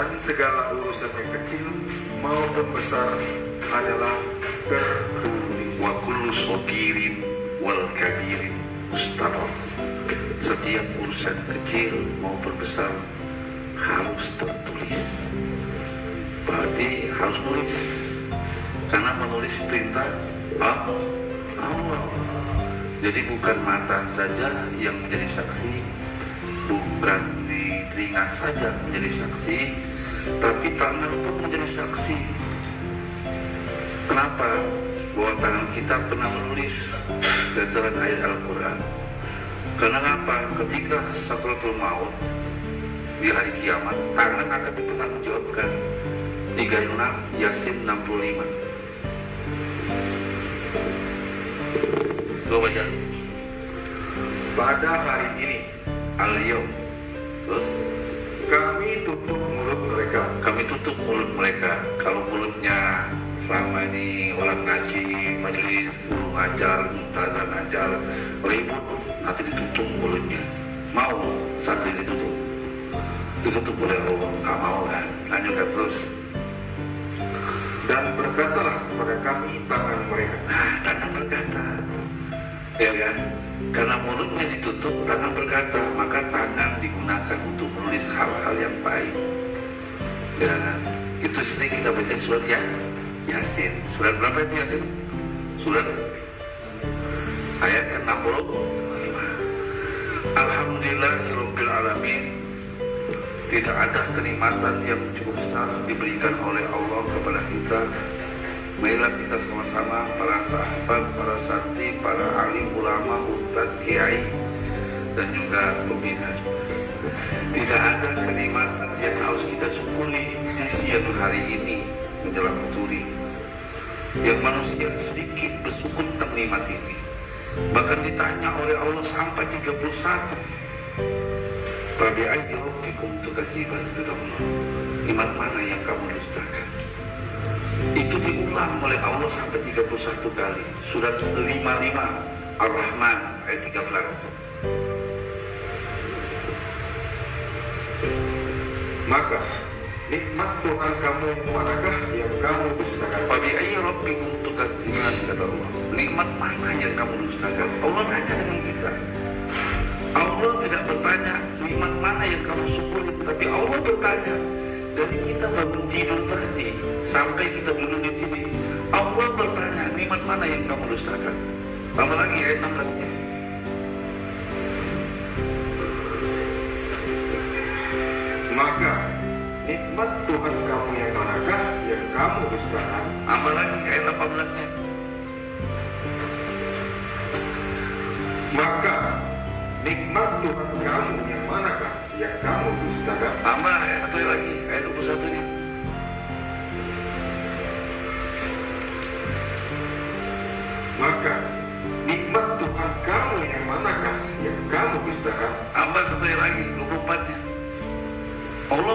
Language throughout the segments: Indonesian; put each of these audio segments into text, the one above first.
dan segala urusan yang kecil maupun besar adalah tertulis. wa kullu sogirin wal kabirin setiap urusan kecil maupun besar harus tertulis. Berarti harus nulis. Karena menulis perintah Allah. Jadi bukan mata saja yang menjadi saksi bukan di telinga saja menjadi saksi tapi tangan pun menjadi saksi Kenapa? Bahwa tangan kita pernah menulis dalam ayat Al-Quran. Karena apa? Ketika sakratul maut di hari kiamat, tangan akan dipertanggungjawabkan. 36 Yasin 65. Coba baca. Pada hari ini Al-Yawm. Terus kami tutup kami tutup mulut mereka. Kalau mulutnya selama ini orang ngaji majelis guru ngajar mutazah ngajar ribut nanti ditutup mulutnya. Mau saat ini ditutup. Ditutup oleh Allah nggak mau kan? Lanjutkan terus. Dan berkatalah kepada kami tangan mereka. Nah tangan berkata. Ya kan? Karena mulutnya ditutup tangan berkata maka tangan digunakan untuk menulis hal-hal yang baik ya itu sering kita baca surat ya Yasin. Surat berapa itu Yasin? Surat ayat ke-65. Alhamdulillahirabbil alamin tidak ada kenikmatan yang cukup besar diberikan oleh Allah kepada kita. Marilah kita sama-sama para sahabat, para santri, para alim ulama, ustadz, kiai, dan juga pembina. Tidak ada kenikmatan yang harus kita syukuri di siang hari ini menjelang sore. Yang manusia sedikit bersyukur tentang nikmat ini. Bahkan ditanya oleh Allah sampai 31. Rabi ayyi rabbikum tukadziban kata Allah. Nikmat mana yang kamu dustakan? itu diulang oleh Allah sampai 31 kali surat 55 Ar-Rahman ayat 13 maka nikmat Tuhan kamu manakah yang kamu dustakan? Fabi ayyi rabbikum tukadziban kata Allah. Nikmat mana yang kamu dustakan? Allah tanya dengan kita. Allah tidak bertanya nikmat mana yang kamu syukuri tapi Allah bertanya. Dari kita bangun tidur tadi sampai kita duduk di sini Allah bertanya nikmat mana yang kamu dustakan. Tambah lagi ayat 16 nya maka nikmat Tuhan kamu yang manakah yang kamu dustakan tambah lagi ayat 18 nya maka nikmat Tuhan kamu yang manakah yang kamu dustakan tambah ayat satu lagi ayat 21 nya maka nikmat Tuhan kamu yang manakah yang kamu dustakan tambah satu lagi 24 nya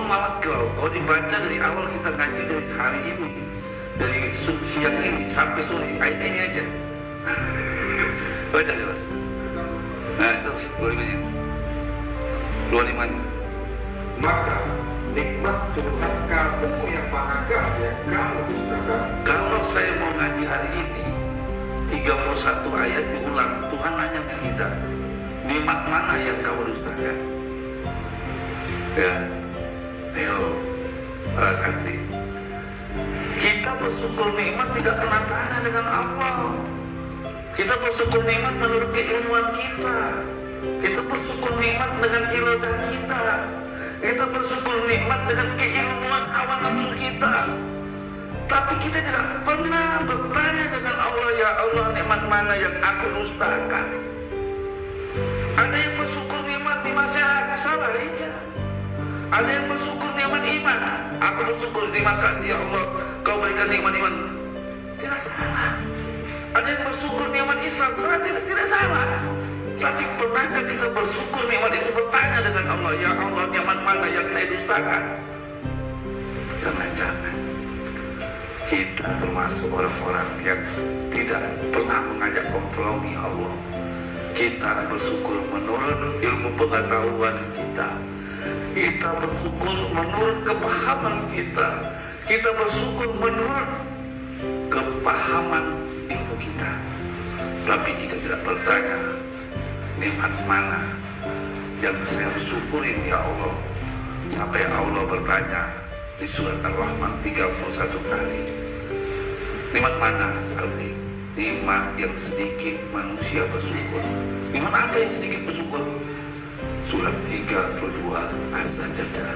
malah kalau kalau dibaca dari awal kita ngaji dari hari ini dari siang ini sampai sore ayat ini aja. Baca coba nah itu 25 nya 25 nya maka nikmat Tuhan kamu yang manakah yang kamu dustakan kalau saya mau ngaji hari ini 31 ayat diulang Tuhan nanya ke kita nikmat mana yang kamu dustakan ya para santri kita bersyukur nikmat tidak pernah tanya dengan Allah. Kita bersyukur nikmat menurut keilmuan kita. Kita bersyukur nikmat dengan iroda kita. Kita bersyukur nikmat dengan keilmuan hawa nafsu kita. Tapi kita tidak pernah bertanya dengan Allah ya Allah nikmat mana yang aku dustakan? Ada yang bersyukur nikmat di sehat salah aja ada yang bersyukur nikmat iman. Aku bersyukur terima kasih ya Allah. Kau berikan nikmat iman tidak salah. Ada yang bersyukur nikmat Islam. Salah tidak, tidak salah. Tapi pernahkah kita bersyukur nikmat itu bertanya dengan Allah? Ya Allah nikmat mana yang saya dustakan? Jangan-jangan. Kita termasuk orang-orang yang tidak pernah mengajak kompromi Allah. Kita bersyukur menurut ilmu pengetahuan kita kita bersyukur menurut kepahaman kita. Kita bersyukur menurut kepahaman ilmu kita. Tapi kita tidak bertanya nikmat mana? Yang saya syukurin ya Allah. Sampai Allah bertanya di surat Ar-Rahman 31 kali nikmat mana? Nikmat yang sedikit manusia bersyukur. Nikmat apa yang sedikit bersyukur surat 32 As-Sajdah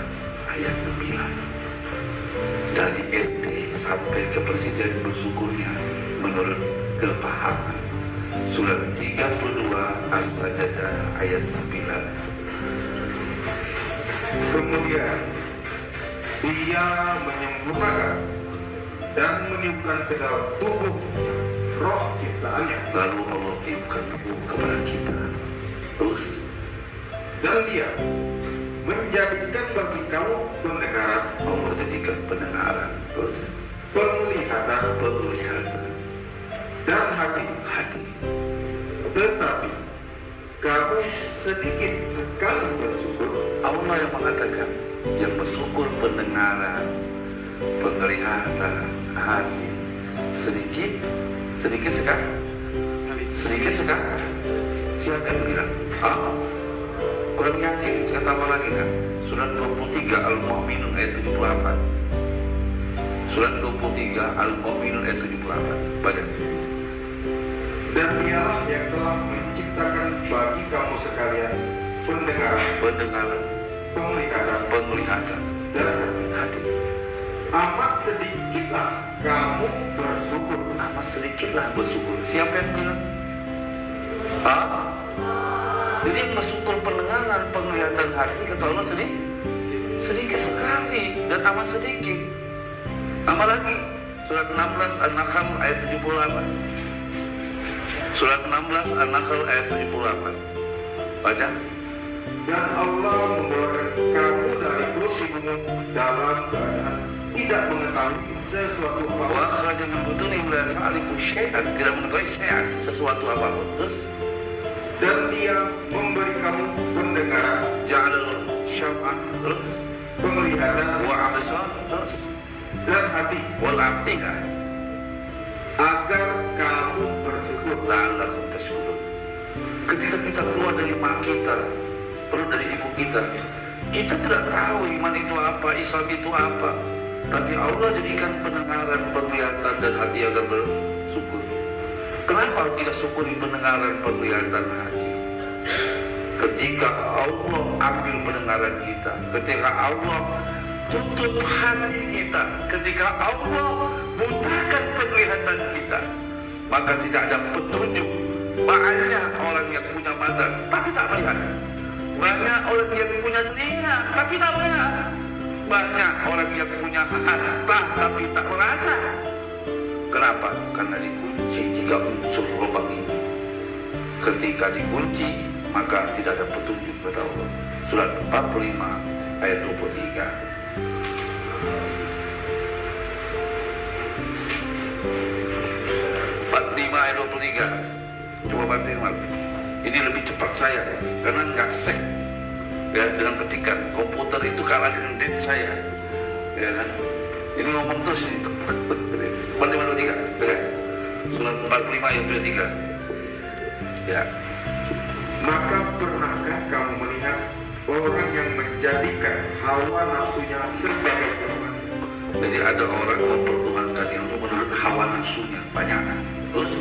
ayat 9 dari RT sampai ke presiden bersyukurnya menurut kepahaman. Surat 32 As-Sajdah ayat 9 Kemudian dia menyempurnakan dan meniupkan ke dalam tubuh roh ciptaannya. Lalu Allah tiupkan ruh kepada kita. Terus dan dia menjadikan bagi kamu pendengaran, Allah jadikan pendengaran terus penglihatan, penglihatan. Dan hati. hati. Tetapi kamu sedikit sekali bersyukur. Allah yang mengatakan yang bersyukur pendengaran penglihatan hati. Sedikit sedikit sekali. Sedikit sekali. Siapa yang bilang? Ah kurang yakin saya tambah lagi kan surat 23 Al-Mu'minun ayat 78 surat 23 Al-Mu'minun ayat 78 baca. Dan dialah yang telah menciptakan bagi kamu sekalian pendengaran, pendengaran. penglihatan, penglihatan. dan hati. hati Amat sedikitlah kamu bersyukur. Amat sedikitlah bersyukur. Siapa yang bilang? Ah jadi bersyukur pendengaran penglihatan hati kata Allah sedikit sedikit sekali dan amat sedikit. Tambah lagi surat 16 An-Nahl ayat 78 surat 16 An-Nahl ayat 78 baca. Dan Allah mengeluarkan kamu dari perut ibumu dalam keadaan tidak mengetahui sesuatu wa apa pun akhraja min butuni la ta'rifu syai'an. Tidak mengetahui syai'an sesuatu apa pun. Terus dan dia memberi kamu pendengaran, ja'alul syam'ah terus. Penglihatan, wa absar terus. Dan hati. Wal agar kamu bersyukur. La'allakum tashkurun ketika kita keluar dari mak kita perut dari ibu kita kita tidak tahu iman itu apa Islam itu apa. Tapi Allah jadikan pendengaran penglihatan dan hati agar bersyukur kenapa kita syukuri pendengaran penglihatan hati? Ketika Allah ambil pendengaran kita ketika Allah tutup hati kita ketika Allah butakan penglihatan kita maka tidak ada petunjuk. Banyak orang yang punya mata tapi tak melihat. Banyak orang yang punya telinga tapi tak melihat. Banyak orang yang punya harta tapi tak merasa. Kenapa? karena dikunci tiga unsur lubang ini. Ketika dikunci maka tidak ada petunjuk kata Allah. Surat 45 ayat 23 45 ayat 23 coba bantuin mal ini lebih cepat saya karena nggak sek. Ya dengan ketikan komputer itu kalah dengan saya. Ya kan? Ini ngomong terus ini 45 ayat 23 ya surat 45 ayat 23 ya. Maka pernahkah kamu melihat orang yang menjadikan hawa nafsunya sebagai Tuhan jadi ada orang mempertuhankan ilmu menurut hawa nafsunya. Banyak. Terus?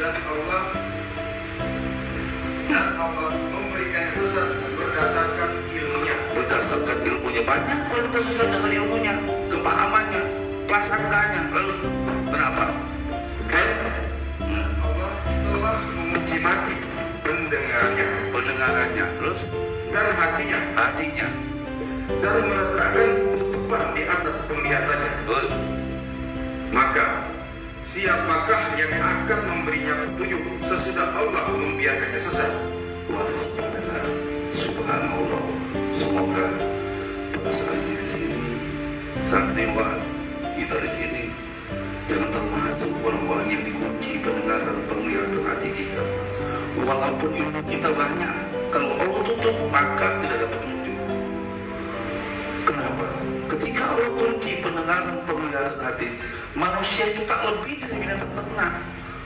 Dan Allah dan Allah memberikan sesat berdasarkan ilmunya. Berdasarkan ilmunya. Banyak orang tersesat dengan ilmunya. Kepahamannya prasangkanya. Lalu kenapa mati pendengarnya. Pendengarannya terus? Dan hatinya. Hatinya. Dan meletakkan tutupan di atas penglihatannya. Terus? Maka siapakah yang akan memberinya petunjuk sesudah Allah membiarkannya sesat? Subhanallah. Semoga ini di sini santriwan kita di sini jangan termasuk orang-orang yang dikunci pendengaran penglihatan hati kita walaupun ilmu kita banyak kalau Allah tutup maka tidak ada petunjuk kenapa? Ketika Allah kunci pendengaran penglihatan hati manusia itu tak lebih dari binatang ternak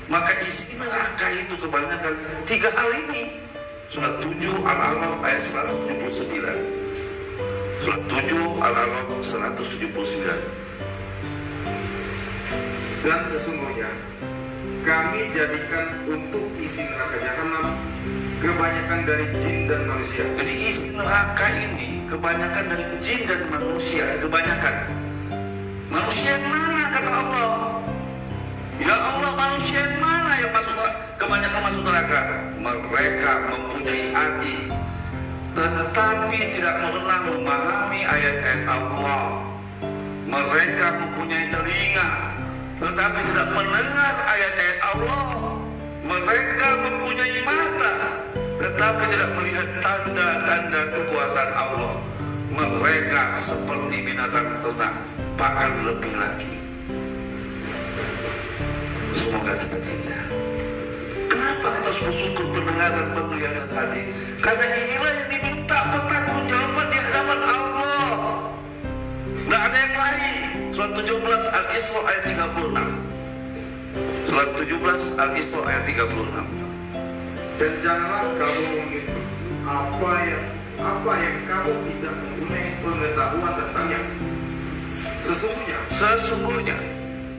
maka isi neraka itu kebanyakan. Tiga hal ini. Surat 7 al-alam ayat 179 surat 7 al-alam 179 dan sesungguhnya kami jadikan untuk isi neraka jahanam kebanyakan dari jin dan manusia. Jadi isi neraka ini kebanyakan dari jin dan manusia, kebanyakan. Manusia yang mana kata Allah? Ya Allah manusia yang mana yang masuk? Kebanyakan masuk neraka. Mereka mempunyai hati, tetapi tidak pernah memahami ayat-ayat Allah. Mereka mempunyai telinga, tetapi tidak mendengar ayat-ayat Allah. Mereka mempunyai mata, tetapi tidak melihat tanda-tanda kekuasaan Allah. Mereka seperti binatang ternak, bahkan lebih lagi. Semoga kita tidak. Kenapa kita harus bersyukur pendengaran penglihatan hati? Karena inilah yang diminta pertanggungjawaban di hadapan Allah. Tidak ada yang lain. Surat 17 Al-Isra ayat 36. Surat 17 Al-Isra ayat 36. Dan janganlah kamu mengikuti apa yang apa yang kamu tidak mempunyai pengetahuan tentangnya. Sesungguhnya Sesungguhnya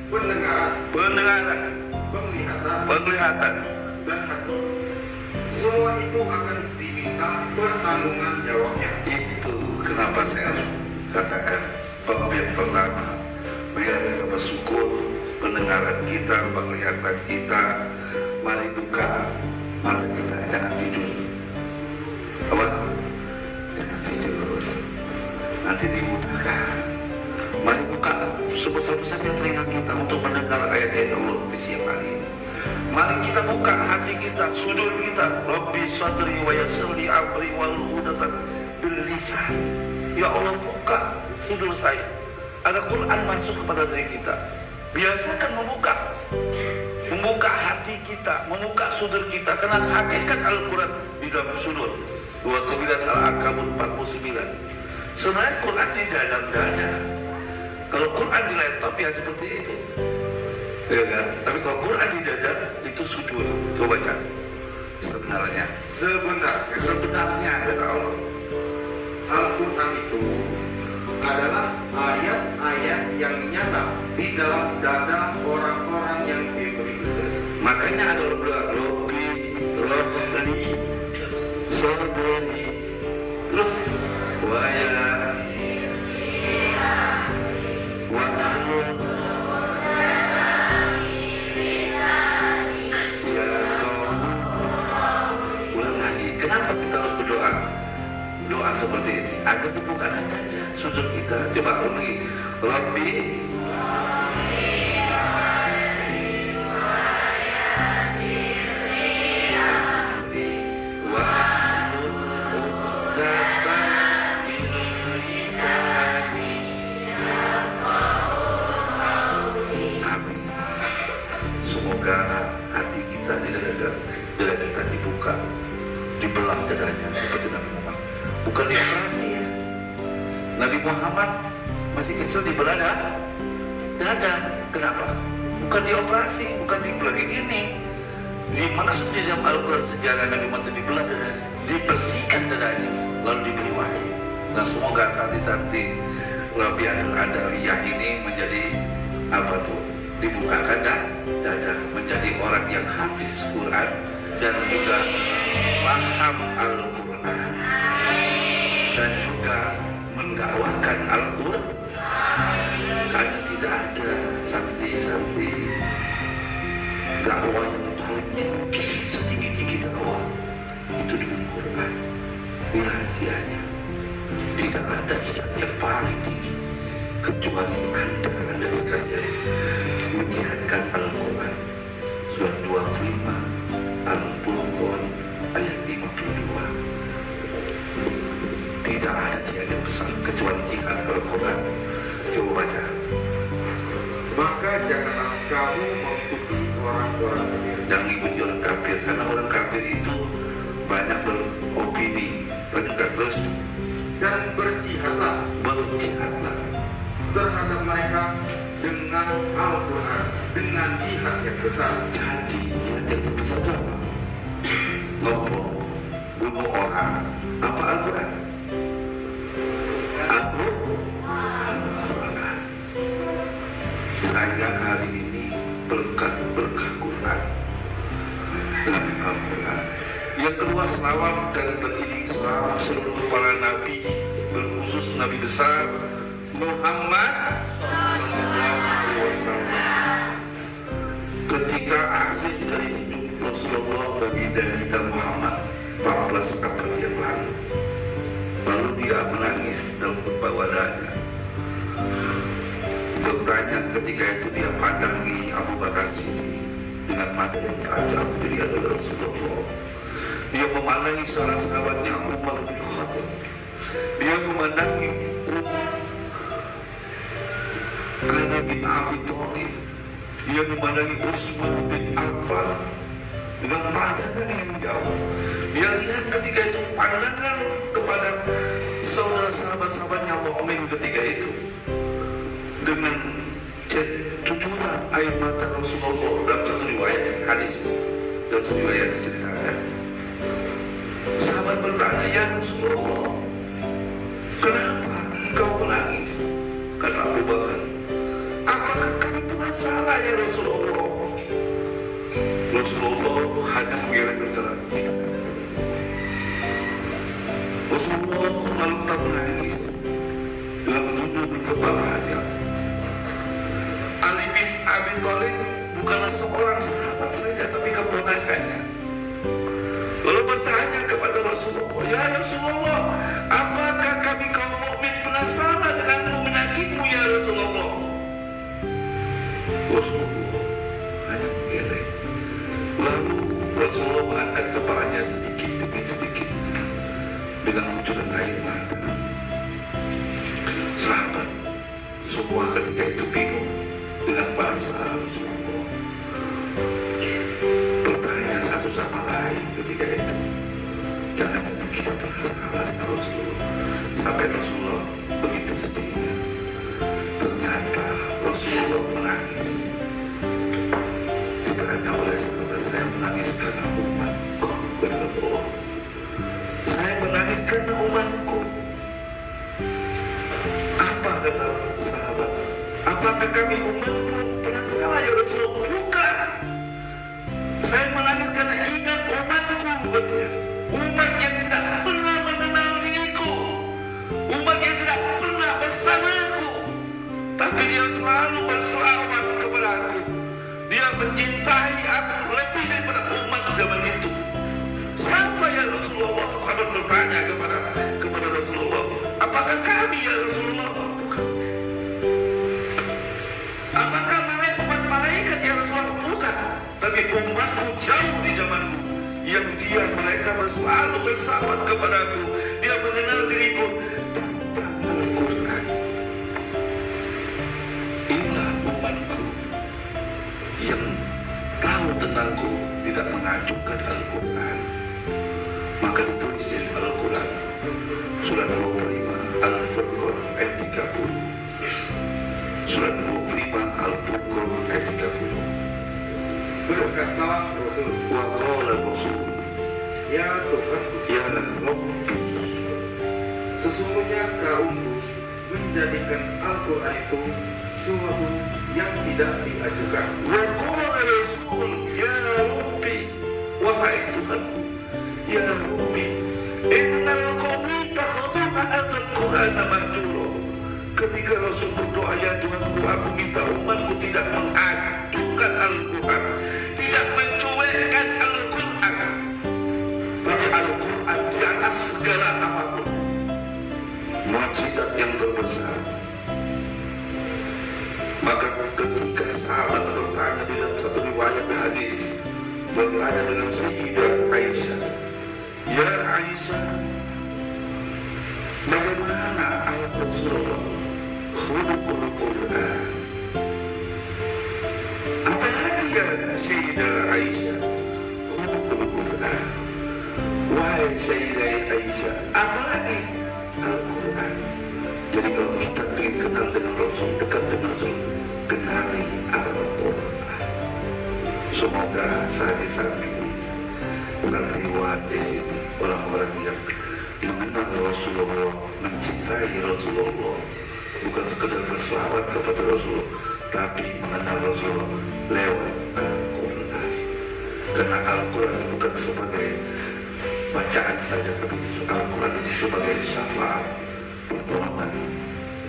pendengaran, pendengaran, penglihatan, penglihatan, dan hati semua itu akan diminta pertanggungan jawabnya. itu kenapa saya katakan bab pendengaran kita, penglihatan kita mari buka mata kita jangan tidur apa? jangan tidur nanti dimutakan mari buka sebesar-besarnya telinga kita untuk mendengar ayat-ayat Allah di siang hari Mari kita buka hati kita, sudut kita. Rabbi sadri wa yassirli amri wal udatan bil. Ya Allah buka sudut saya. Agar Quran masuk kepada diri kita. Biasakan membuka. Membuka hati kita, membuka sudut kita. Karena hakikat Al-Quran di dalam sudut. 29 Al-Ankabut 49. Sebenarnya Quran di dalam dada. Kalau Quran di laptop ya seperti itu. Ya kan? Tapi kalau Quran di dada itu sujud. Coba baca. Sebenarnya. Sebenarnya Sebenarnya kata Allah. Al-Quran itu adalah ayat-ayat yang nyata di dalam dada orang-orang yang diberi Makanya ada doa Robi, Robli, Sodri, terus Waya, Ya Kenapa kita harus berdoa? Doa seperti ini Agar dibukakan kita Coba Amin. Semoga hati kita dibuka, dibelah seperti. Bukan. Nabi Muhammad masih kecil dibelah dada. Dada. Kenapa? Bukan dioperasi, bukan dibelah kayak ini. Dimaksud di dalam Al-Quran sejarah Nabi Muhammad itu dibelah dada, dibersihkan dadanya, lalu diberi wahyu. Nah semoga saat itu nanti Rabiatul Adawiyah ini menjadi apa tuh dibukakan dah dada menjadi orang yang hafiz Quran dan juga paham Al-Quran mendakwakan Al-Quran. Karena tidak ada santri-santri dakwah yang paling tinggi setinggi-tinggi dakwah itu dengan Quran. Ini rahasianya tidak ada jejak yang paling tinggi kecuali anda besar kecuali jihad Al-Quran coba baca Maka janganlah kamu mengikuti orang-orang dan mengikuti orang kafir karena orang kafir itu banyak beropini banyak terus dan berjihadlah berjihadlah terhadap mereka dengan Al-Quran dengan jihad yang besar. Jadi jihad yang terbesar itu apa? Selawat dan beriring selawat seluruh para nabi, berkhusus nabi besar Muhammad Alaihi Wasallam. Ketika akhir dari hidup Rasulullah baginda kita Muhammad 14 abad yang lalu lalu dia menangis dalam khutbah wadahnya bertanya ketika itu dia pandangi Abu Bakar Siddiq dengan mata yang tajam dia adalah Rasulullah dia memandangi salah sahabatnya Umar bin Khattab. Dia memandangi Ali bin Abi Thalib dia memandangi Utsman bin Affan. Dengan pandangan yang jauh. Dia lihat ketika itu pandangan kepada saudara sahabat-sahabatnya mukmin ketika itu. Dengan cucuran air mata Rasulullah. Dalam satu riwayat hadis. Dalam satu riwayat diceritakan. Bertanya ya Rasulullah, kenapa engkau menangis? Kata Abu Bakar, apakah kami pernah salah ya Rasulullah? Rasulullah hanya mengelak berjalan tidak. Rasulullah lalu tak menangis dengan menunjuk kepalanya. Ali bin Abi Thalib bukanlah seorang sahabat saja tapi keponakannya. Bertanya kepada Rasulullah, Ya Rasulullah, apakah kami kaum mukmin pernah kami umatmu pernah salah ya Rasulullah? Bukan. Saya menangis karena ingat umatku katanya. Umat yang tidak pernah mengenal diriku. Umat yang tidak pernah bersamaku. Tapi dia selalu berselawat kepada aku. Dia mencintai aku lebih daripada umat zaman itu. Siapa ya Rasulullah? Sahabat bertanya kepada kepada Rasulullah. Apakah kami ya Rasulullah? Tapi umatku jauh di zamanku. Yang dia mereka selalu bersahabat kepadaku. Dia mengenal diriku tentang Al-Quran. Inilah umatku yang tahu tentangku tidak mengajukan Al-Quran. Maka ditulis di Al-Quran. Surat 25 Berkatalah Rasul, Wa qala Rasul Ya Tuhanku, ya Rabbi sesungguhnya kaumku menjadikan Al-Quran itu suatu yang tidak diajukan. Wa Rasul ya Rabbi Wahai Tuhanku Ya Rabbi Innal qawmi takhaduna al-Quran mahjuro Ketika Rasul berdoa ya Tuhanku Aku minta umatku tidak mengajukan segala apa pun. Mujizat yang terbesar. Maka ketika sahabat bertanya dalam satu riwayat hadis bertanya dengan Sayyidah Aisyah Ya Aisyah Bagaimana Al-Rasulullah Khulukul Quran. Apa lagi ya Sayyidah Aisyah Khulukul Quran Wahai Sayyidah Aisyah Apalagi Al-Quran. Jadi kalau kita ingin kenal dengan Rasul Dekat dengan Rasul Kenali Al-Quran. Semoga saya saat ini Terliwat di sini Orang-orang yang mengenal Rasulullah Mencintai Rasulullah. Bukan sekedar berselawat kepada Rasulullah Tapi mengenal Rasulullah Lewat Al-Quran. Karena Al-Quran bukan sebagai bacaan saja tapi Al-Quran itu sebagai syafaat pertolongan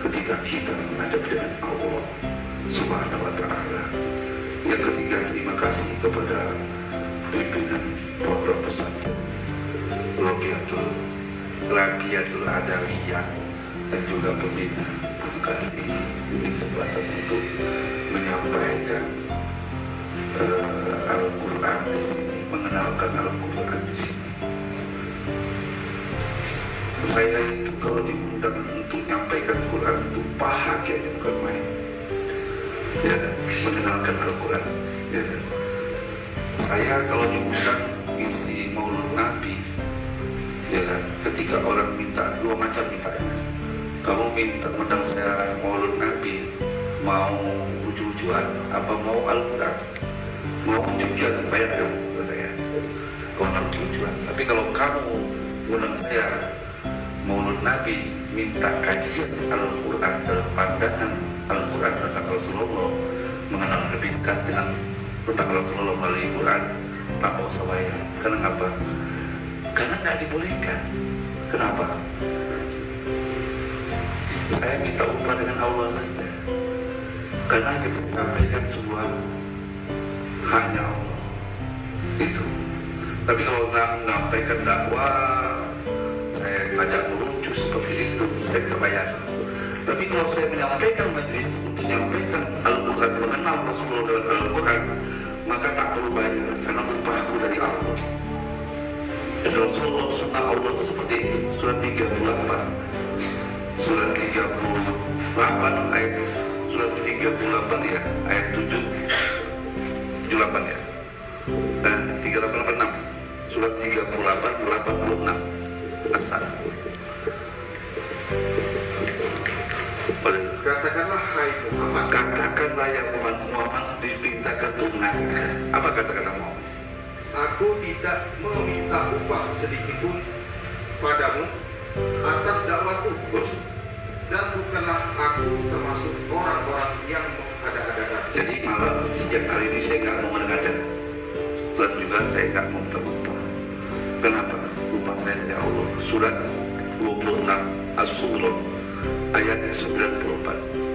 ketika kita menghadap dengan Allah Subhanahu wa taala. Yang ketiga terima kasih kepada pimpinan pondok pesantren Robiatul Rabiatul Adawiyah dan juga pembina. Kasih. Ini kesempatan untuk menyampaikan uh, Al-Quran di sini mengenalkan Al-Quran di sini saya itu kalau diundang untuk menyampaikan Quran itu bahagia bukan main. Ya mengenalkan Al-Quran. Ya. Saya kalau diundang isi maulud Nabi ya ketika orang minta dua macam mintanya kamu minta undang saya maulud Nabi mau ujung-ujungan apa mau Al-Quran? Mau ujung-ujungan bayar dong buat saya. Kalau mau ujung-ujungan tapi kalau kamu undang saya maulud Nabi minta kajian Al-Quran dalam pandangan Al-Quran tentang Rasulullah. Mengenal lebih dekat dengan tentang Rasulullah melalui Quran. Tak mau saya karena apa? karena nggak dibolehkan. Kenapa? saya minta upah dengan Allah saja. Karena yang saya sampaikan semua hanya Allah. Itu. Tapi kalau menyampaikan dakwah saya terbayar. Tapi kalau saya menyampaikan majlis untuk menyampaikan Al-Quran mengenal Rasulullah dengan Al-Quran maka tak perlu bayar karena upahku dari Allah. Dan Rasulullah sunnah Allah itu seperti itu. Surat 38 surat 38 ayat surat 38 ya ayat 7 78 ya. Dan 3886 surat 38 86 asal katakanlah yang Muhammad Muhammad mengatakan apa kata-kata Muhammad Aku tidak meminta upah sedikit pun padamu atas dakwaku bos. Dan bukanlah aku termasuk orang-orang yang mengada-adakan. jadi malam siang hari ini saya nggak mau mengada. Dan juga saya nggak mau minta upah. Kenapa? Upah saya dari Allah. Surat 26 As-Surah ayat 94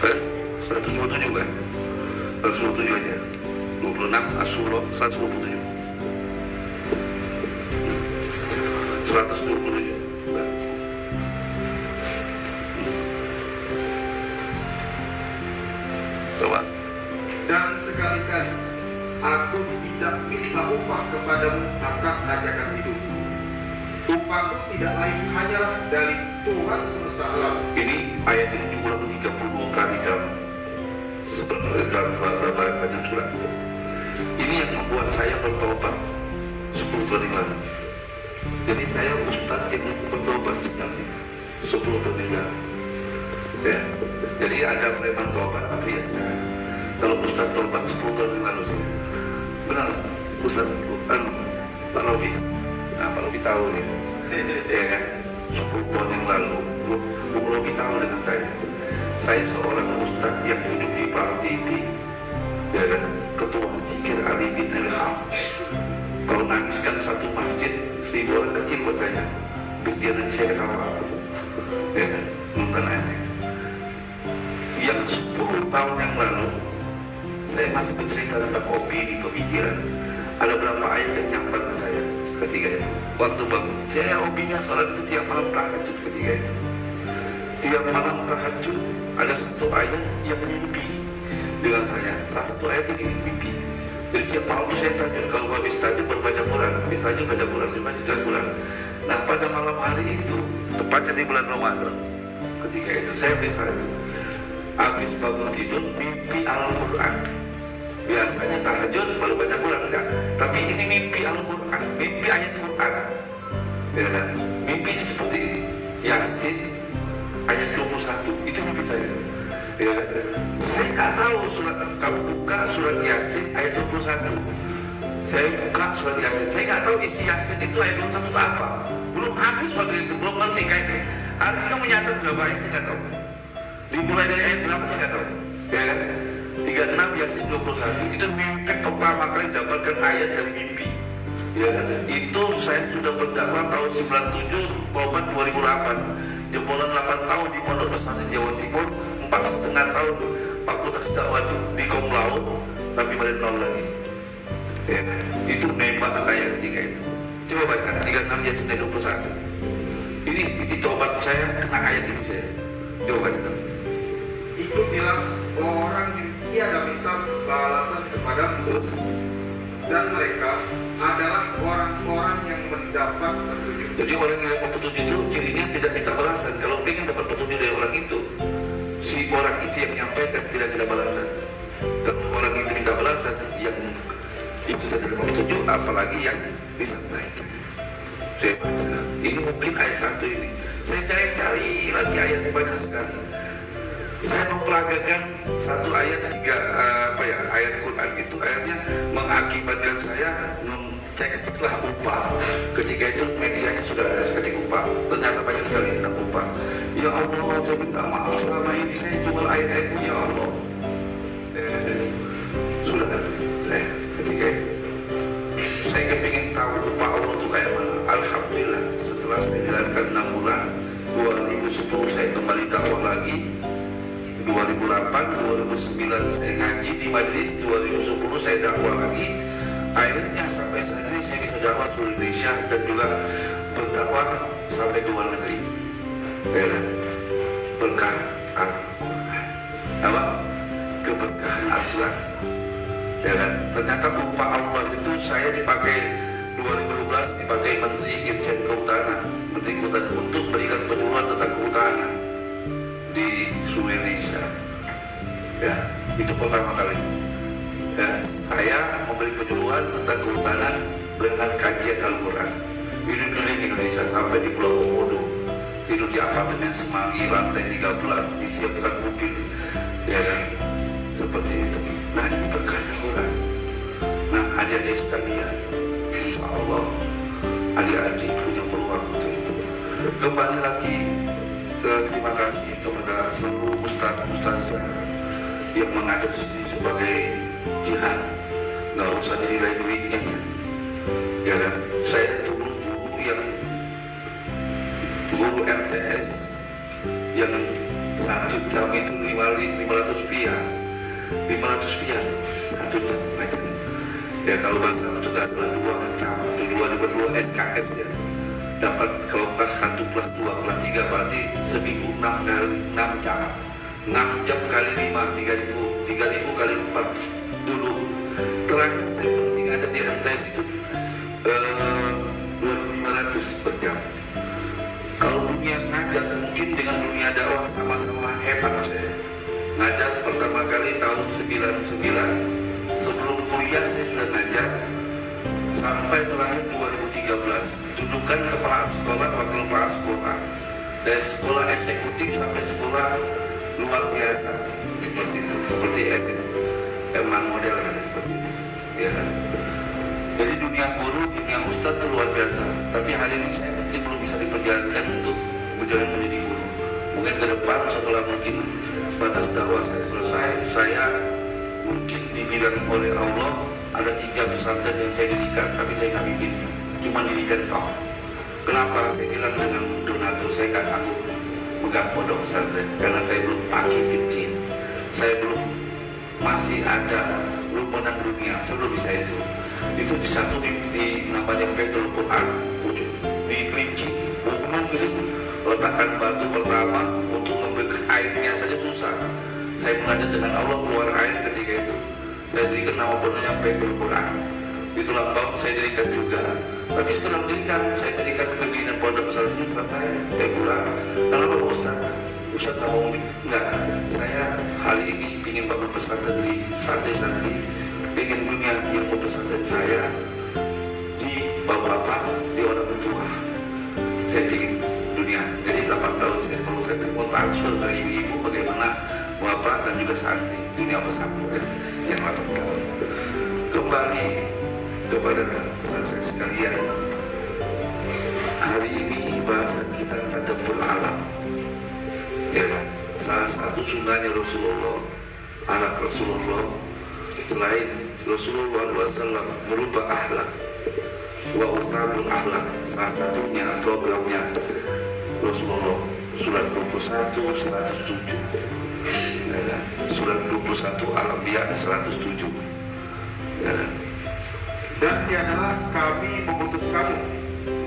eh 127 juga 127 aja. 26 As-Surah 127 127 Nah. Coba Dan sekali-kali aku tidak minta upah kepadamu atas ajakan hidup. Upahku tidak lain hanyalah dari Tuhan semesta alam. ini ayat ini diulang 32 kali dalam dalam beberapa banyak surat ini yang membuat saya bertobat 10 tahun yang lalu. Jadi saya ustaz yang bertobat sebenarnya 10 tahun yang lalu. Ya. Jadi ada preman tobat biasa kalau ustaz tobat 10 tahun yang lalu sih benar ustaz anu, Pak Robi nah Pak Robi tahu nih ya kan 10 tahun yang lalu Bung Robi tahu dengan saya saya seorang ustaz yang hidup di TV ya kan ketua zikir Ali bin Ilham. Kalau nangiskan satu masjid seribu orang kecil buat saya. Terus dia nangis saya ketawa. Ya kan bukan aneh yang 10 tahun yang lalu saya masih bercerita tentang opini pemikiran. Ada berapa ayat yang nyambar ke saya ketika itu. Waktu bangun saya hobinya sholat itu tiap malam tahajud ketika itu. Tiap malam tahajud ada satu ayat yang mimpi dengan saya. Salah satu ayat yang mimpi. Jadi setiap malam saya tahajud kalau habis tahajud berbaca Quran. Habis tahajud baca Quran baca Quran. Nah pada malam hari itu tepatnya di bulan Ramadan ketika itu saya habis tahajud habis bangun tidur mimpi Al-Quran biasanya tahajud baru baca Quran enggak. Tapi ini mimpi Al-Quran mimpi ayat Quran. Ya mimpinya seperti Yasin ayat 21 itu mimpi saya. Ya saya nggak tahu surat kamu buka surat yasin ayat 21 saya buka surat yasin saya nggak tahu isi yasin itu ayat 21 itu apa. Belum habis waktu itu belum ngerti kayaknya kamu nyatet berapa ayat saya nggak tahu. Dimulai dari ayat berapa saya nggak tahu. Ya 36 yasin 21 itu mimpi pertama kali dapatkan ayat dari mimpi. Ya kan? Itu saya sudah berdakwah tahun 97 tobat 2008 jebolan 8 tahun di pondok pesantren Jawa Timur empat setengah tahun fakultas dakwah di Komlau tapi pada nol lagi. Ya, kan? itu nembak saya ketika itu. Coba baca 36 Yasin 21 ini titik tobat saya kena ayat ini saya. Coba baca. Ikutilah orang yang tiada minta balasan kepadamu dan mereka adalah orang-orang yang mendapat petunjuk. Jadi orang yang dapat petunjuk itu cirinya tidak minta balasan. Kalau pengen dapat petunjuk dari orang itu, si orang itu yang menyampaikan tidak minta balasan. Kalau orang itu minta balasan, yang itu tidak dapat petunjuk, apalagi yang disampaikan. Saya baca, ini mungkin ayat satu ini. Saya cari-cari lagi ayat banyak sekali. Saya memperagakan satu ayat tiga eh, apa ya ayat Quran itu ayatnya mengakibatkan saya saya ketiklah upah. Ketika itu medianya sudah ada ketik upah. Ternyata banyak sekali tentang upah. Ya Allah saya minta maaf selama ini saya jual ayat-ayatmu ya Allah. Eh, sudah saya ketika saya kepingin tahu upah Allah itu kayak mana. Alhamdulillah setelah saya jalankan 6 bulan 2010 saya kembali dakwah lagi 2008, 2009 saya ngaji di majelis, 2010 saya dakwah lagi. Akhirnya sampai saat ini saya bisa dakwah seluruh Indonesia dan juga berdakwah sampai ke luar negeri. Ya, berkah Al-Quran. Apa? Keberkahan Al-Quran. Ya kan? Ternyata upah Allah itu saya dipakai 2012 dipakai Menteri Irjen Kehutanan, Menteri Kehutanan untuk berikan penyuluhan tentang kehutanan di seluruh Indonesia. Ya, itu pertama kali. Ya, saya memberi penyuluhan tentang kehutanan dengan kajian Al-Quran. Ini keliling Indonesia sampai di Pulau Komodo. Tidur di apartemen Semanggi, lantai 13, disiapkan mobil. Ya kan? Seperti itu. Nah, ini berkah Al-Quran. Nah, adik-adik sekalian, insya Allah, adik-adik punya peluang untuk itu. Kembali lagi terima kasih kepada seluruh ustadz ustazah yang mengajar sini sebagai jihad. Nggak usah dinilai duitnya. Ya kan? Saya itu guru yang guru MTS yang satu jam itu lima ratus rupiah lima ratus rupiah satu jam ngajar ya kalau bahasa itu nggak salah dua jam dua dua SKS ya. Dapat kalau kelas satu kelas dua kelas tiga berarti seminggu enam kali enam jam enam jam kali lima tiga ribu tiga ribu kali empat dulu terakhir saya penting ada di MTS itu eh, dua lima ratus per jam. Kalau dunia ngajar mungkin dengan dunia dakwah sama-sama hebat saya. Ngajar pertama kali tahun 99 sebelum kuliah saya sudah ngajar sampai terakhir 2013 dudukan kepala sekolah wakil kepala sekolah. Dari sekolah eksekutif sampai sekolah luar biasa. Seperti itu seperti SM emang model kan seperti itu. Ya. Jadi dunia guru dunia ustadz itu luar biasa. Tapi hari ini saya mungkin belum bisa diperjalankan untuk berjalan menjadi guru. Mungkin ke depan setelah mungkin batas dakwah saya selesai saya mungkin dibilang oleh Allah ada tiga pesantren yang saya dirikan tapi saya nggak bikin cuma dirikan toh kenapa saya bilang dengan donatur saya nggak sanggup megang pondok pesantren. Karena saya belum pakai bikin saya belum masih ada belum menang dunia saya belum bisa itu. Itu di satu di, di namanya Petrol Quran di kelinci. Hukuman gitu letakkan batu pertama untuk memberi airnya saja susah. Saya mengajar dengan Allah keluar air ketika itu. Saya dirikan nama pondoknya Petrol Quran itu lambang saya dirikan juga. Tapi setelah mendirikan saya dirikan pembinaan pondok pesantren selesai saya pulang. Kenapa Pak Ustaz Ustaz nggak mau enggak saya hari ini ingin bangun pesantren di santri-santri ingin dunia ilmu pesantren saya. Di bapak-bapak di orang tua. Saya ingin dunia. Jadi 8 tahun saya perlu saya terima transfer dari ibu-ibu bagaimana bapak dan juga santri. Dunia pesantren yang 8 tahun. Kembali kepada saudara sekalian, hari ini bahasan kita tadabbur alam. Ya, salah satu sunnahnya Rasulullah, anak Rasulullah, selain Rasulullah SAW merubah akhlak, wa utamul akhlak, salah satunya programnya Rasulullah surat 21 107 ya surat 21 Al-Anbiya 107 ya? Dan tiadalah kami mengutus kamu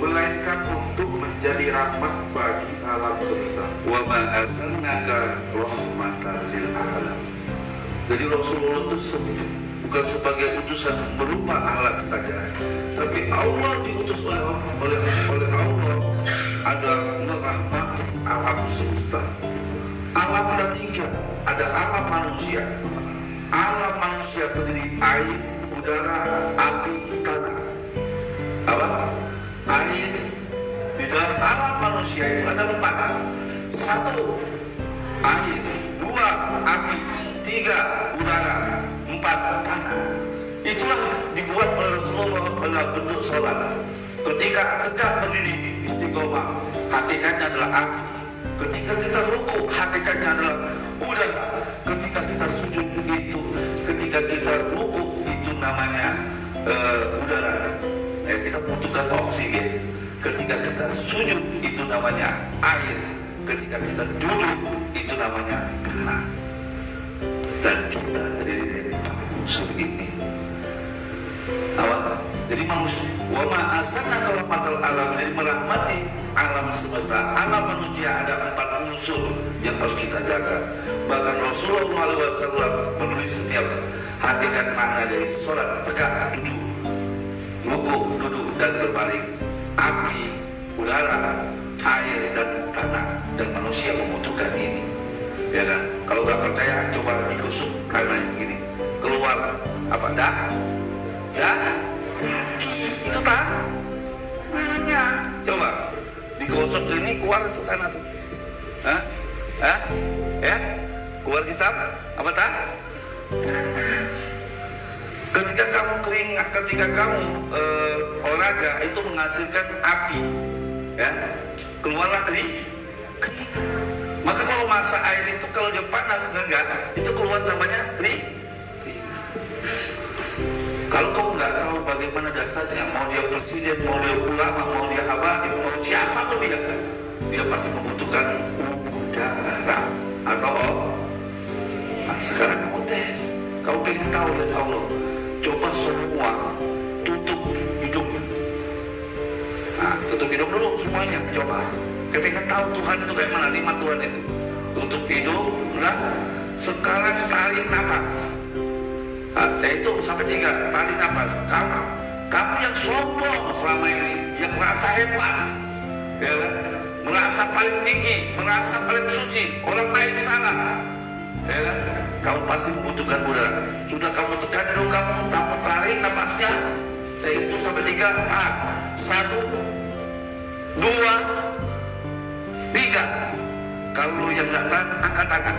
Melainkan untuk menjadi rahmat bagi alam semesta. Wa ma arsalnaka rahmatan lil alam jadi Rasulullah itu bukan sebagai utusan berupa alat saja tapi Allah diutus oleh oleh oleh Allah adalah merahmati alam semesta. Alam ada tiga ada alam manusia. Alam manusia terdiri air udara api tanah. Apa? Air di dalam alam manusia itu ada empat satu air. Dua api. Tiga udara. Empat tanah. Itulah dibuat oleh Rasulullah dalam bentuk sholat. Ketika tegak berdiri istiqomah hakikatnya adalah api. Ketika kita ruku hakikatnya adalah udara. Ketika kita sujud itu namanya air. Ketika kita duduk itu namanya tanah dan kita terdiri dari empat ini. Apa? Jadi manusia wama asana kalau patal alam jadi merahmati alam semesta. Alam manusia ada empat unsur yang harus kita jaga. Bahkan Rasulullah SAW menulis setiap hakikat makna dari sholat tegak duduk rukuk duduk dan berbaring api udara air dan tanah dan manusia membutuhkan ini. Ya kan? Kalau nggak percaya coba dikusuk karena ini keluar apa dah? Dah? Itu tak nanya coba digosok ini keluar itu tanah tuh. Hah? Hah? ya? Keluar kitab apa tak ketika kamu keringat ketika kamu eh, olahraga itu menghasilkan api ya keluarlah kering maka kalau masa air itu kalau dia panas enggak itu keluar namanya kering kalau kau nggak tahu bagaimana dasarnya mau dia presiden mau dia ulama mau dia habaib mau siapa pun dia dia pasti membutuhkan udara atau nah, sekarang kamu tes. Kamu pengen tahu dari Allah. Coba semua tutup nah tutup hidup dulu semuanya coba. Pengen tahu Tuhan itu kayak mana lima Tuhan itu. Tutup hidup nah sekarang tarik nafas. Ah, saya itu sampai tiga tarik nafas. Kamu kamu yang sombong selama ini yang merasa hebat ya kan? merasa paling tinggi merasa paling suci orang lain salah ya kan? kamu pasti membutuhkan udara sudah kamu tekan dulu kamu kamu tarik nafasnya. Saya hitung sampai tiga ah, satu dua. Tiga. Kalau yang nggak tahan angkat tangan.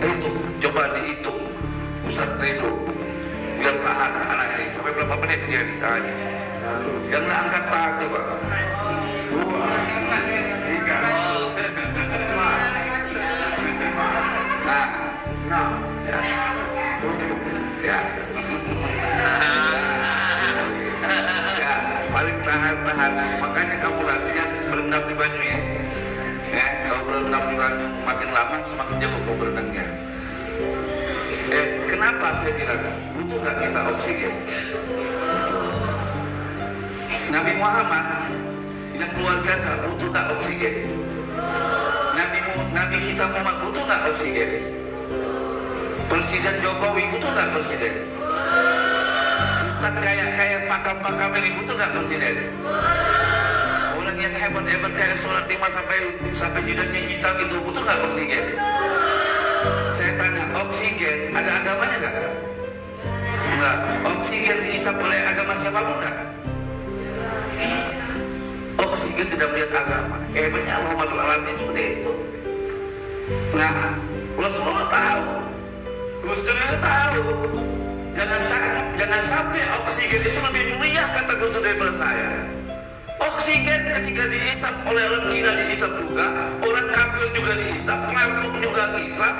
Saya hitung. Coba dihitung. Ustaz Ridho biar tahan anak ini. Sampai berapa menit dia ditahannya yang nggak angkat tangan coba. Dua. Tiga. Nah Nah, ya. Ya ya makanya kamu latihan berendam di banyu ya. Ya kalau berendam di banyu makin lama semakin jauh kau berenangnya. Eh kenapa saya bilang butuh nggak kita oksigen? Nabi Muhammad yang luar biasa butuh nggak oksigen? Nabi Nabi kita Muhammad butuh nggak oksigen? Presiden Jokowi butuh nggak presiden Ustaz kayak kayak pakam-pakam ini butuh nggak presiden orang yang hebat-hebat kayak sholat lima sampai sampai jidatnya hitam itu butuh nggak oksigen saya tanya oksigen ada agamanya nggak? Enggak oksigen diisap oleh agama siapa pun nggak? Oksigen tidak melihat agama. Hebatnya Muhammad alamin seperti itu. Nah semua tahu. Gus Dur itu tahu. Jangan jangan sampai oksigen itu lebih mulia kata Gus Dur daripada saya. Oksigen ketika dihisap oleh orang Cina dihisap juga, orang kafir juga dihisap, perampok juga dihisap.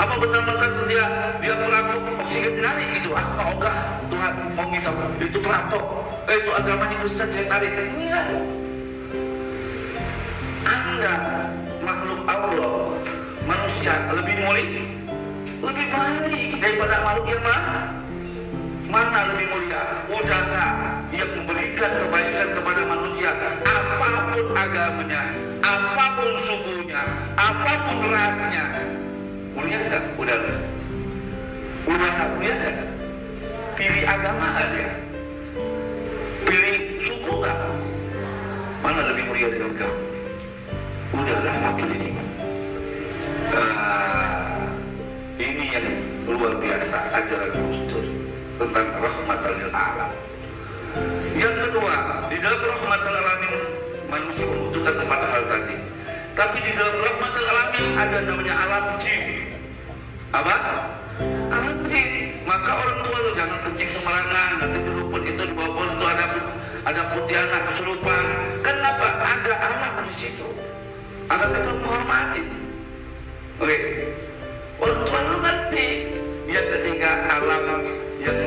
Apa benar-benar dia dia perampok oksigen narik gitu? Ah, mau enggak Tuhan mau ngisap itu perampok. Eh, itu agamanya Kristen saya tarik. Iya. Anda makhluk Allah manusia lebih mulia lebih baik daripada makhluk yang mana? Mana lebih mulia? Udara yang memberikan kebaikan kepada manusia? Apa pun agamanya apa pun sukunya apa pun rasnya mulia enggak udara udara mulia enggak pilih agama aja pilih suku enggak mana lebih mulia dari kamu? Udahlah apa ini. Ah, ini yang luar biasa ajaran Gus Dur tentang rahmatal lil alam. Yang kedua di dalam rahmatal alamin manusia membutuhkan empat hal tadi. Tapi di dalam rahmatal alamin ada namanya alam jin. Apa? Alam jin. Maka orang tua lu jangan kencing sembarangan nanti di rumput itu di bawah pohon itu ada ada putih anak kesurupan. Kenapa? Ada alam di situ. Agar kita menghormati. Oke orang tua lu ngerti yang ketiga alam yang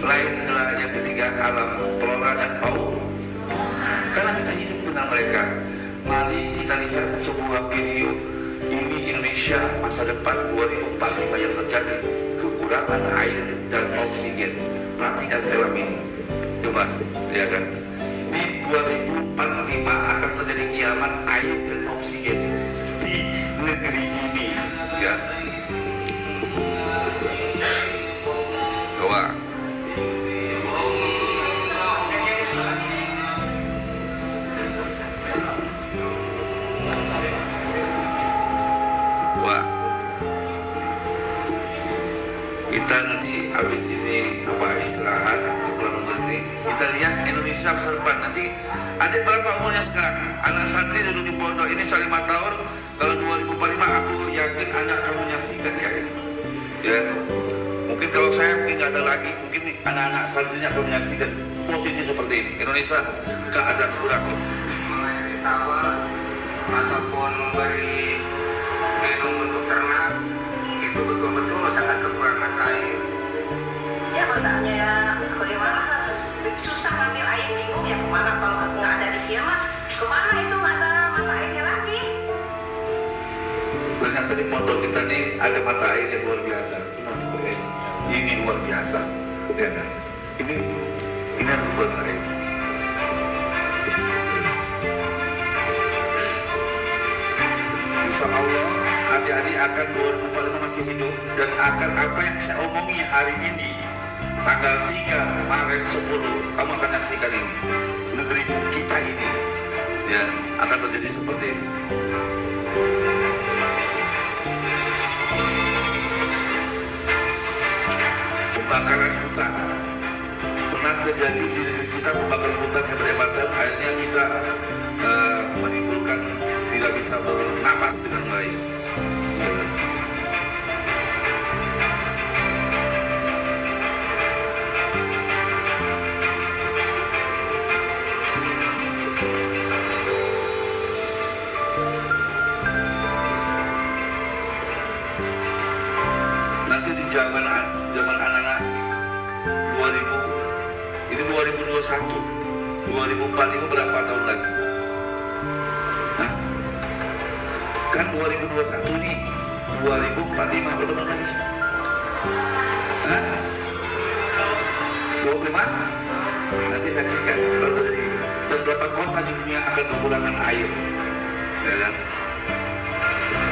lain adalah yang ketiga alam flora dan fauna. Karena kita hidup dengan mereka. Mari kita lihat sebuah video ini Indonesia masa depan 2045 yang terjadi. Kekurangan air dan oksigen. Perhatikan film ini. Coba lihat di 2045 akan terjadi kiamat air dan oksigen di negeri ini. Ya kita lihat Indonesia depan nanti ada berapa umurnya sekarang? Anak santri duduk di pondok ini lima tahun. Kalau 2045 aku yakin anda akan menyaksikan ya ya mungkin kalau saya mungkin nggak ada lagi mungkin anak-anak santrinya akan menyaksikan posisi seperti ini. Indonesia keadaan kurang mengairi sawah ataupun memberi minum untuk ternak itu betul-betul sangat kekurangan air. ya misalnya ya susah ngambil air bingung ya ke mana kalau nggak ada di mah ke mana itu ada mata airnya lagi. Ternyata di pondok kita nih ada mata air yang luar biasa. Ini luar biasa. Ya kan ini ini luar air? Insya Allah adik-adik akan 2045 masih hidup dan akan apa yang saya omongi hari ini tanggal 3 Maret 10 kamu akan saksikan ini. Negeri kita ini. Ya akan terjadi seperti ini. Pembakaran hutan. Pernah terjadi di negeri kita pembakaran hutan yang berhebatan. Akhirnya kita eh, menimbulkan tidak bisa bernapas dengan baik zaman zaman anak-anak 2000 ini 2021 2045 berapa tahun lagi? Hah? kan 2021 ini 2045 berapa tahun lagi. Hah? 25 nanti saksikan kalau dari dan berapa kota di dunia akan kekurangan air. Ya kan?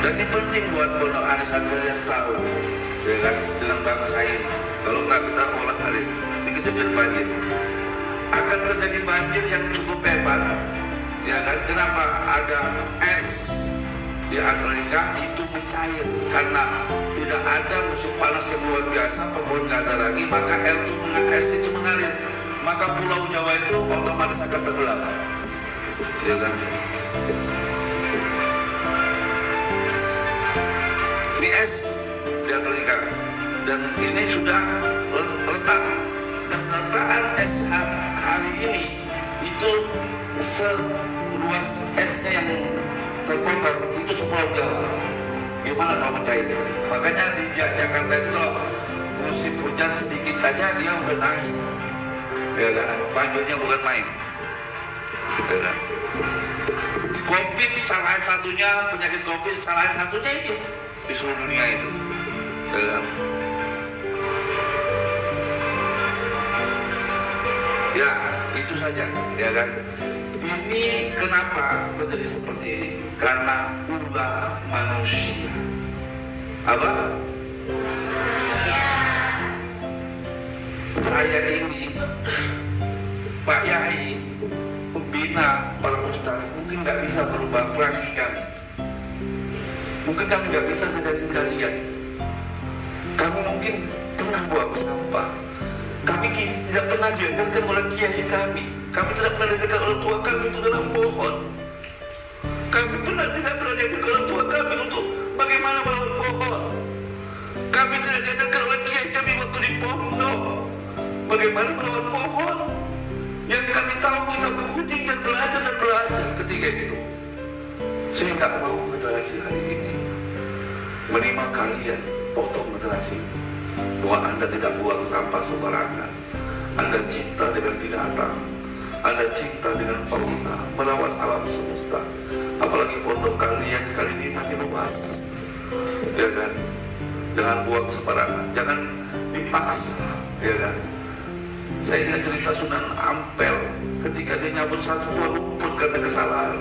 Dan ini penting buat pondok Anies Ansarias tahu ya kan dengan bangsa ini. Kalau nggak kita olah hari ini ini kejadian banjir. Akan terjadi banjir yang cukup hebat. Ya kan kenapa ada es di Antartika itu mencair. Karena tidak ada musuh panas yang luar biasa pohon nggak ada lagi maka air itu es itu mengalir. Maka pulau Jawa itu otomatis akan tenggelam ya kan dan ini sudah letak. Dan letakan es hari ini itu seluas esnya yang terbongkar itu sepulau Jawa gimana kalau percaya makanya di Jakarta itu musim hujan sedikit aja dia udah naik. Ya kan banjirnya bukan main ya kan Covid salah satunya penyakit Covid salah satunya itu di seluruh dunia itu ya itu saja ya kan? Ini kenapa terjadi seperti ini? Karena ulah manusia. Apa? Saya ini Pak Yai pembina para ustaz mungkin nggak bisa berubah perangi kami. Mungkin kami nggak bisa menjadi kalian kami mungkin pernah buang sampah. Kami tidak pernah diajarkan oleh kiai kami. Kami tidak pernah diajarkan oleh tua kami untuk dalam pohon. Kami pernah tidak pernah diajarkan oleh tua kami untuk bagaimana melawan pohon. Kami tidak diajarkan oleh kiai kami waktu di pondok. Bagaimana melawan pohon? Yang kami tahu kita berkunjung dan belajar dan belajar ketika itu. Saya nggak mau generasi hari ini. Menerima kalian potong generasi bahwa anda tidak buang sampah sembarangan. Anda cinta dengan binatang. Anda cinta dengan fauna melawan alam semesta. Apalagi pondok kalian kali ini masih luas. Ya kan? Jangan buang sembarangan. Jangan dipaksa. Ya kan? Saya ingat cerita Sunan Ampel ketika dia nyabut satu buah rumput karena kesalahan.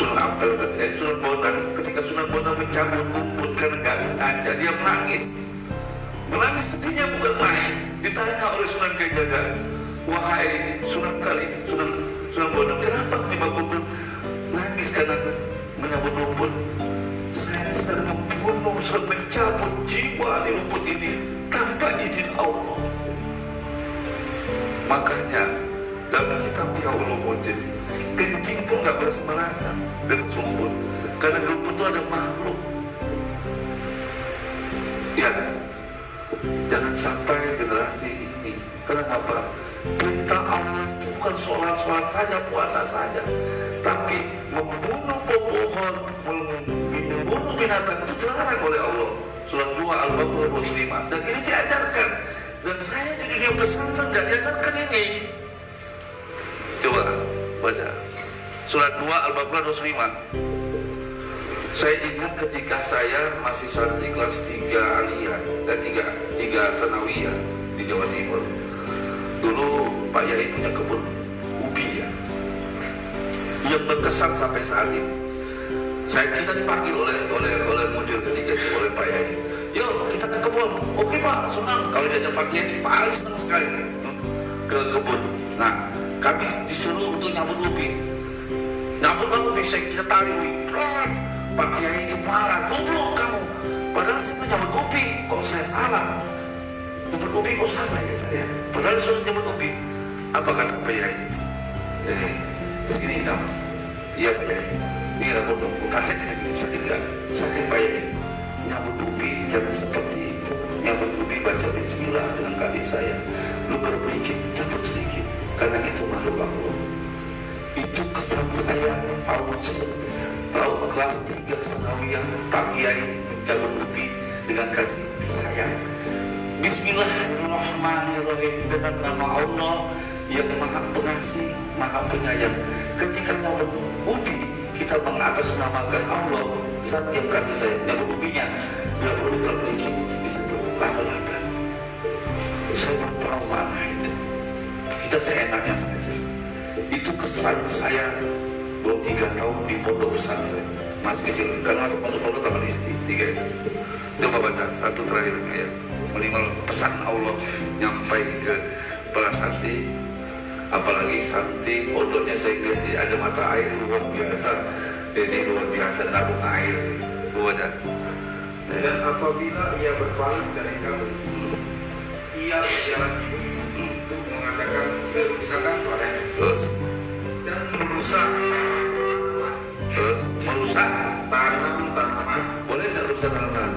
Sunan Bonang ketika Sunan Bonang mencabut rumput karena nggak sengaja dia menangis. Menangis sedihnya bukan main. Ditanya oleh Sunan Kalijaga, wahai Sunan Kali, Sunan Sunan Bonang, kenapa rumput nangis karena menyabut rumput? Saya sedang membunuh, sedang mencabut jiwa di rumput ini tanpa izin Allah. Makanya dalam kitab Ya Ulumuddin kencing pun nggak boleh sembarangan dan sumput karena di rumput itu ada makhluk. Ya, jangan sampai generasi ini. Kenapa? Perintah Allah itu bukan sholat-sholat saja, puasa saja, tapi membunuh pohon, membunuh binatang itu terlarang oleh Allah. Surat 2 Al-Baqarah 25 dan ini diajarkan dan saya di dunia pesantren nggak diajarkan ini coba baca. Surat 2 Al-Baqarah 25 saya ingat ketika saya masih santri kelas 3 aliyah dan 3, 3 sanawiyah di Jawa Timur. Dulu Pak Yai punya kebun ubi ya. Yang berkesan sampai saat ini. Saya kita dipanggil oleh oleh oleh mudir ketika itu oleh Pak Yai. Yuk kita ke kebun. Oke pak senang. Kalau diajak Pak Yai paling senang sekali. Ke kebun. Nah kami disuruh untuk nyambut ubi nyambut ubi saya kita tarik Prat. Pak Kiai itu marah. Goblok kamu. Padahal saya menyambut ubi kok saya salah? Nyambut ubi kok salah ya saya? Padahal disuruh nyambut ubi apa kata Pak Yai eh sini kamu. Iya Pak Yai ini rapor kaset sakit nggak? Sakit Pak Yai nyambut ubi jangan seperti itu. Nyambut ubi baca bismillah dengan kaki saya. Sedikit cabut sedikit karena itu makhluk Allah itu kesan saya tahun tahun kelas 3 sanawiyah Pak Kiai mencabut ubi dengan kasih sayang Bismillahirrahmanirrahim dengan nama Allah yang maha pengasih, maha penyayang. Ketika nyambut ubi, kita mengatasnamakan Allah saat yang kasih saya nyambut ubinya. Perlu kalau dikit disebut laba-laba. Saya belum tahu mana itu. Kita seenaknya saja. Itu. Kesan saya baru tiga tahun di pondok pesantren masih kecil karena masuk pondok pondok taman istri tiga itu. Coba baca satu terakhir ya. Minimal pesan Allah nyampai ke para santri apalagi santri pondoknya saya lihat ada mata air luar biasa. Ini luar biasa nabung air. Luar Dan apabila ia berpaling dari kamu, ia berjalan mengadakan kerusakan terus dan merusak merusak tanam-tanaman boleh nggak rusak tangan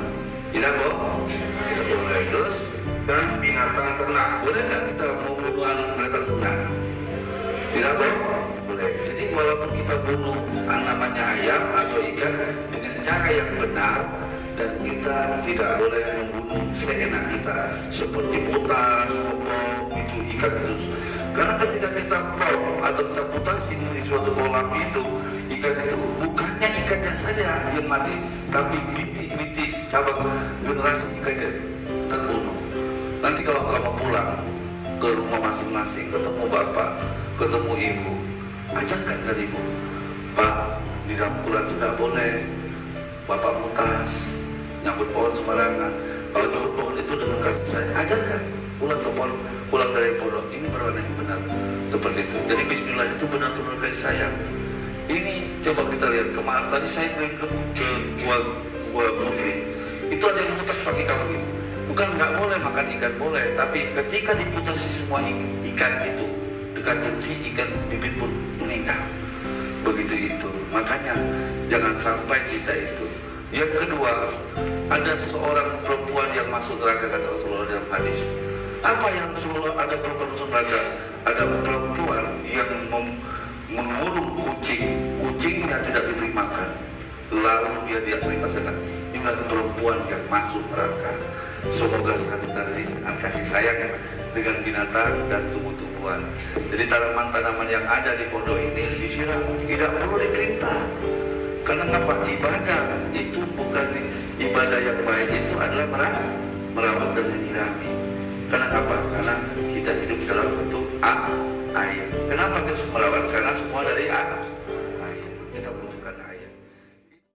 tidak kok tidak terus dan binatang ternak. boleh nggak kita membunuh binatang ternak? Tidak boleh. Boleh. Jadi walaupun kita bunuh namanya ayam atau ikan dengan cara yang benar dan kita tidak boleh membunuh seenak kita seperti putas, kopong, itu ikan itu. Karena ketika kita plot atau kita putasin di suatu kolam itu ikan itu bukannya ikannya saja yang mati, tapi bintik-bintik cabang generasi ikannya terbunuh. Nanti kalau kamu pulang ke rumah masing-masing, ketemu bapak, ketemu ibu, ajarkan ke ibu, Pak, di dalam bulan tidak boleh bapak mutas, nyambut pohon sembarangan. Kalau nyambut pohon itu dengan kasih sayang, ajarkan pulang ke pohon, pulang dari pondok ini berwarna yang benar. Seperti itu. Jadi Bismillah itu benar-benar kasih sayang. Ini coba kita lihat. Kemarin tadi saya main ke, ke gua gua putri, itu ada yang mutas pakai kamu ini. Bukan nggak boleh makan ikan boleh. Tapi ketika diputasi semua ik- ikan itu dekat jenti ikan bibit pun meninggal. Begitu itu. Makanya jangan sampai kita itu. Yang kedua ada seorang perempuan yang masuk neraka kata Rasulullah dalam hadis apa yang Rasulullah ada perempuan ada perempuan yang mengurung kucing. Kucingnya tidak diberi makan. Lalu dia dia perintahkan inilah perempuan yang masuk neraka. Semoga nanti sangat kasih sayang dengan binatang dan tumbuh-tumbuhan. Jadi tanaman-tanaman yang ada di pondok ini disiram. Tidak perlu diperintah. Karena apa? Ibadah. Itu bukan ibadah yang baik. Itu adalah merawat dan menyirami karena apa? Karena kita hidup dalam bentuk a- air kenapa kita merawat karena semua dari